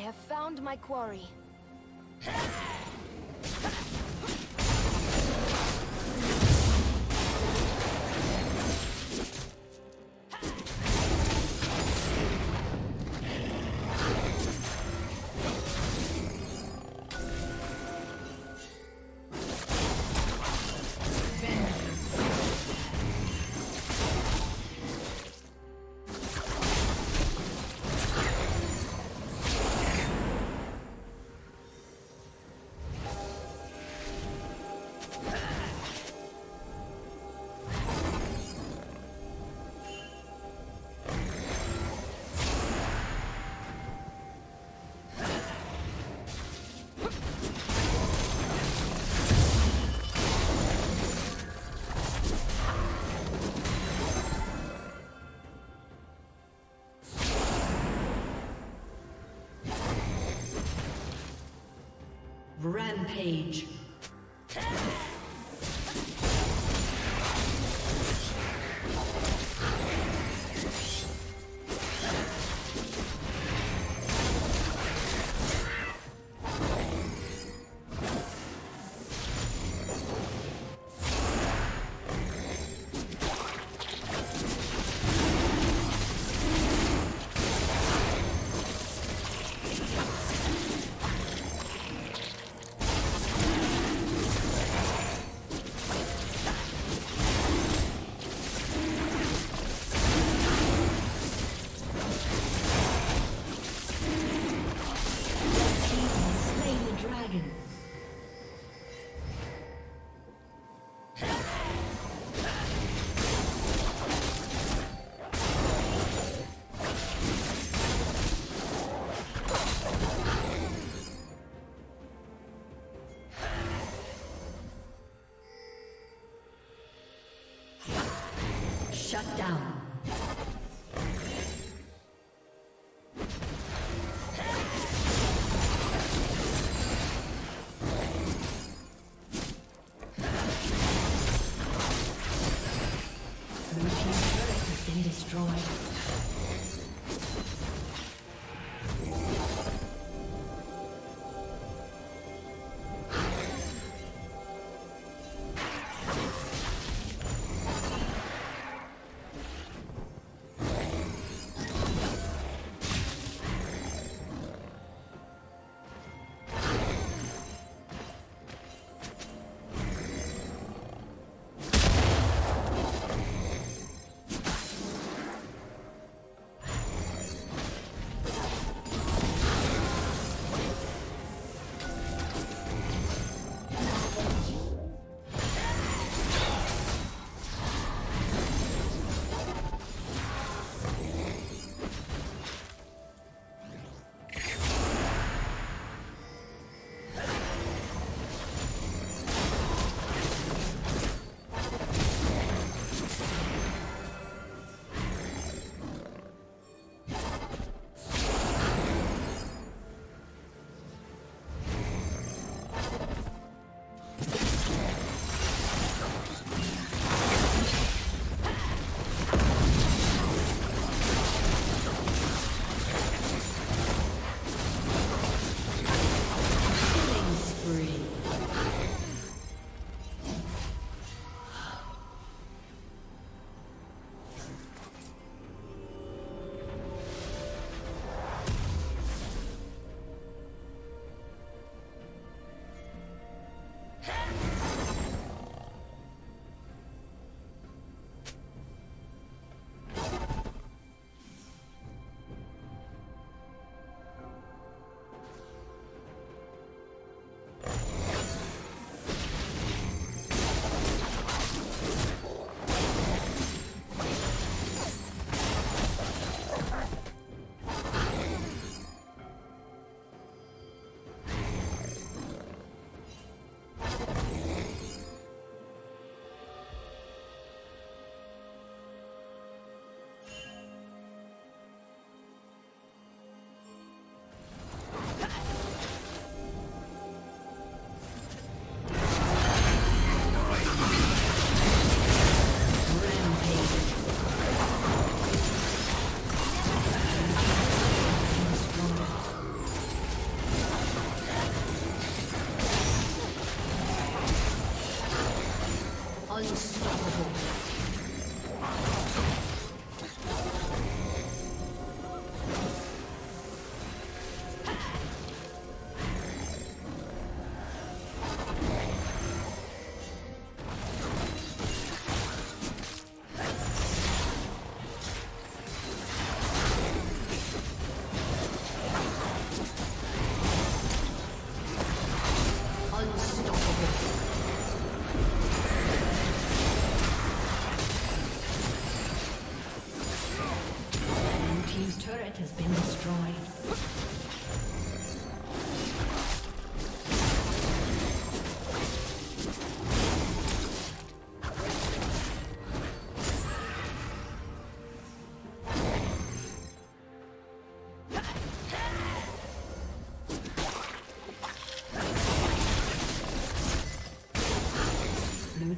have found my quarry. Rampage.